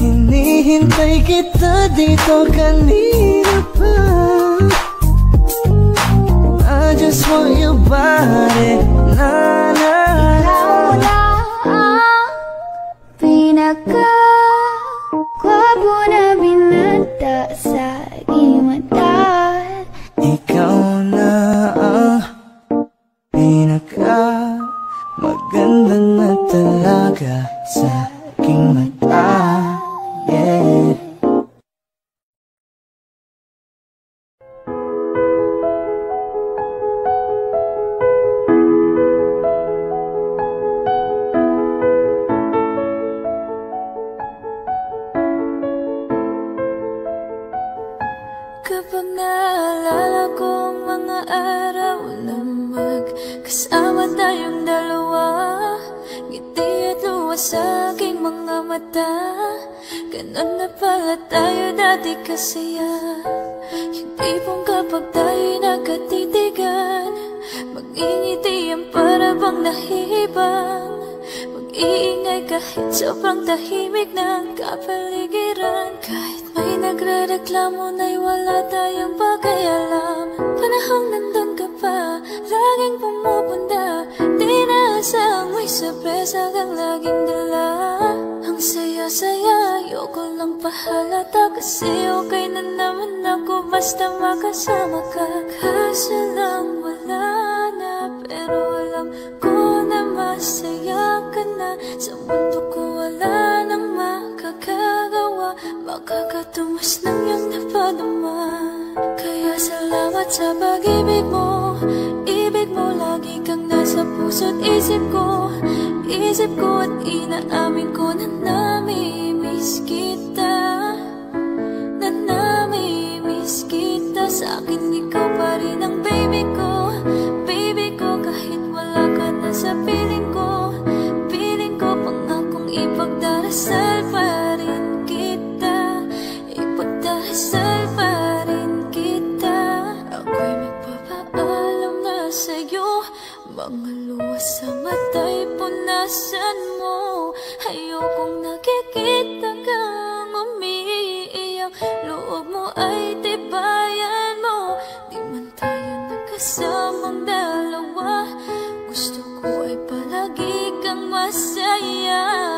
Hinihintay kita dito kanina pa aking mata Yeah Kapag naalala ko ang mga araw na magkasama tayong dalawa Ngiti at luha sa aking mga mata. Ganon na pala tayo dati kasaya? Yung tipong kapag tayo'y nagkatitigan Mag-ingiti ang para bang nahihibang Mag-iingay kahit sobrang tahimik ng kapaligiran. Kahit may nagre-reklamo na'y wala tayong pakialam Panahong nandun ka pa, laging pumupunta Di naasang may sorpresa kang laging dala Ang saya-saya, ayoko lang pahalata Kasi okay na naman ako basta makasama ka. Kaso lang wala na, pero alam ko na masaya ka na. Sa mundo ko wala nang makakagawa Makakatumas ng iyong napadama Kaya salamat sa pag-ibig mo Ibig mo lagi kang nasa puso't isip ko Isip ko at inaamin ko na namimiss kita Na namimiss kita Sa akin ikaw nakikita kang umiiyak? Loob mo ay tibayan mo. Di man tayo nagkasamang dalawa. Gusto ko ay palagi kang masaya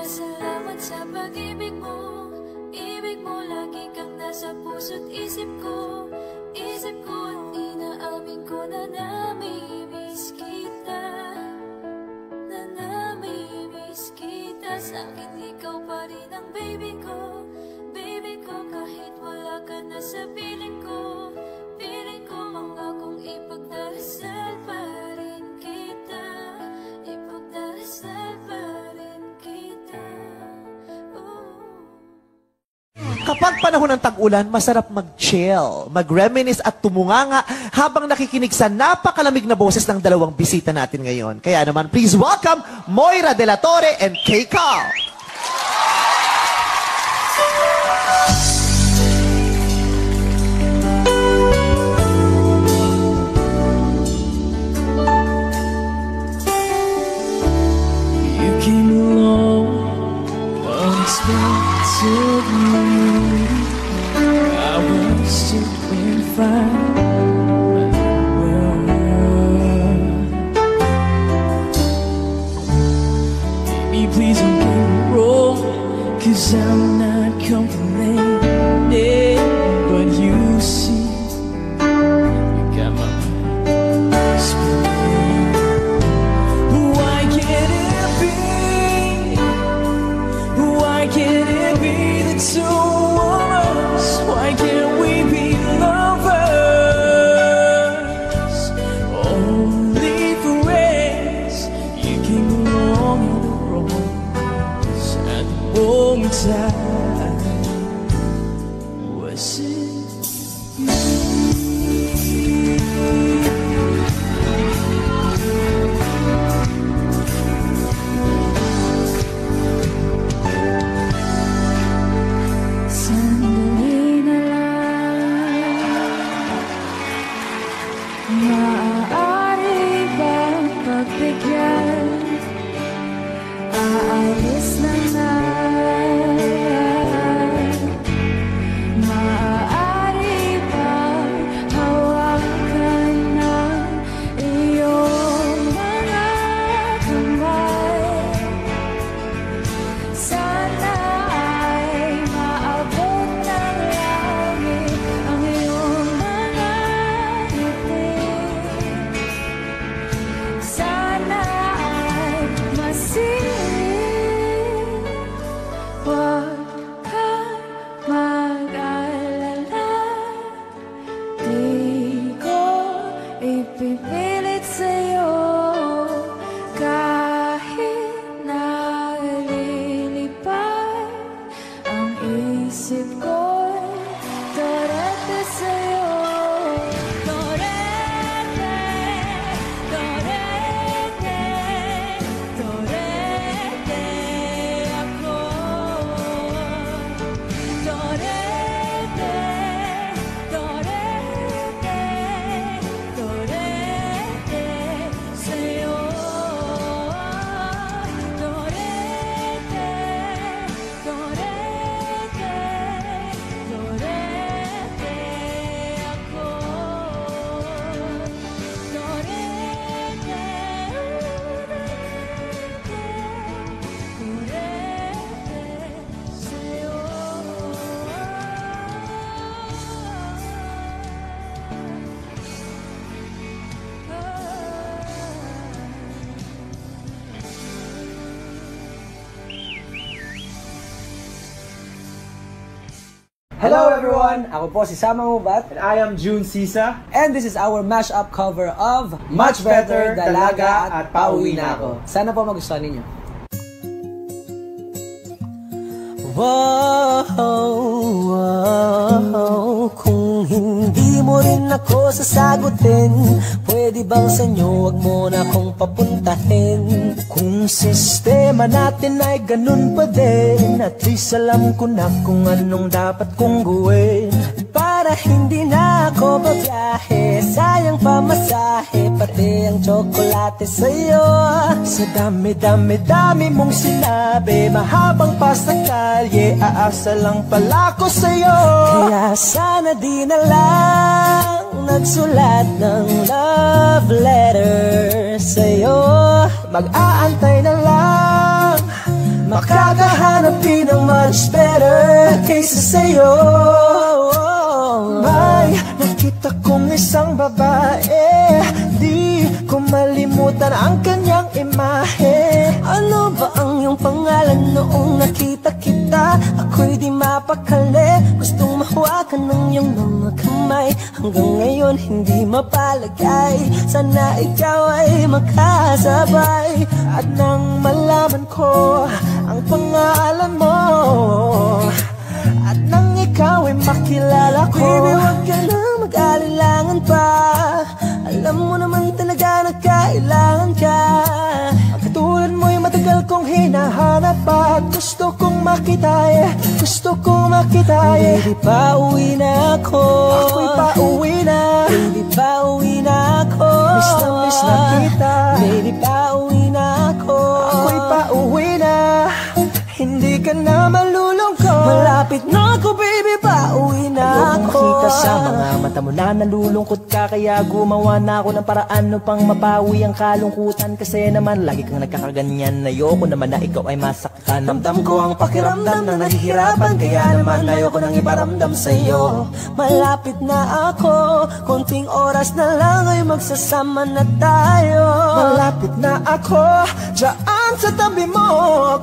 Kaya salamat sa pag-ibig mo. Ibig mo lagi kang nasa puso't isip ko. Isip ko at inaamin ko na namimiss kita. Na namimiss kita. Sa ikaw pa rin ang baby ko. Baby ko kahit wala ka na sa piling ko. Piling ko ang akong ipagdari Kapag panahon ng tag-ulan, masarap mag-chill, mag-reminisce at tumunganga habang nakikinig sa napakalamig na boses ng dalawang bisita natin ngayon. Kaya naman, please welcome Moira De La Torre and Kay Carl. Please don't get me wrong, cause I'm not complaining. Hello everyone! Ako po si Sama Mubat And I am June Sisa. and this is our mashup cover of Much Better, Dalaga at Pauwi Na Ako. Sana po magustuhan ninyo. Wow, wow, kung hindi mo rin ako sasagutin Pwede bang sa inyo wag mo na akong papuntahin Kung sistema natin ay ganun pa din At least alam ko na kung anong dapat kong gawin Hindi na ako babiyahe. Sayang pamasahe Pati ang tsokolate sa'yo. Sa dami-dami-dami mong sinabi Mahabang pa Aasa lang pala ko sa'yo. Kaya sana di na lang Nagsulat ng love letter sa'yo. Mag-aantay na lang Makakahanap ng much better Kaysa sa'yo Nakita kong isang babae. Di ko malimutan ang kanyang imahe. Ano ba ang iyong pangalan noong nakita kita? Ako'y di mapakali. Gustong mahuwakan ng iyong mga kamay. Hanggang ngayon hindi mapalagay. Sana ikaw ay makasabay. At nang malaman ko ang pangalan mo At nang ikaw ay makilala ko Baby, hinahanap At gusto kong makita eh Gusto kong makita eh Baby, pauwi na ako. Ako'y pauwi na. Baby, pauwi na ako. Miss na miss na kita. Baby, pauwi sa mga mata mo na nalulungkot ka Kaya gumawa na ako ng paraan upang mapawi ang kalungkutan. Kasi naman lagi kang nagkakaganyan. Ayoko naman na ikaw ay masaktan. Ramdam ko ang pakiramdam na nahihirapan Kaya naman ayoko nang iparamdam sa'yo. Malapit na ako Konting oras na lang ay magsasama na tayo. Malapit na ako Diyan sa tabi mo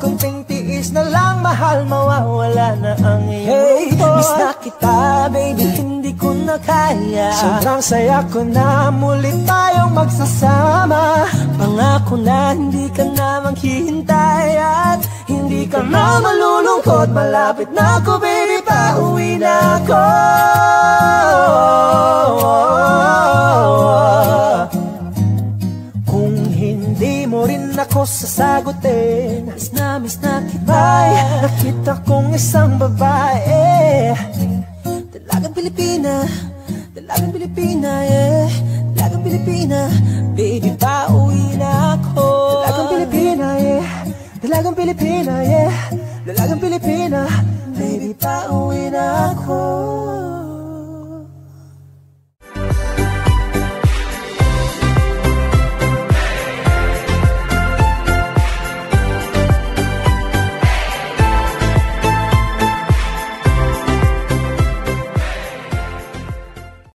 Konting tiis na lang mahal Mawawala na ang iyong Hey, miss na kita baby ko na kaya. Sobrang saya ko na Muli tayong magsasama. Pangako na hindi ka na maghihintay At hindi ka na malulungkot. Malapit na ako baby Pauwi na ako. Kung hindi mo rin ako sasagutin Miss na miss na kita. Ay, nakita kong isang babae Dalagang Pilipina, yeah. Dalagang Pilipina Baby, pauwi na ako. Dalagang Pilipina, yeah. Dalagang Pilipina, yeah. Dalagang Pilipina Baby, pauwi na ako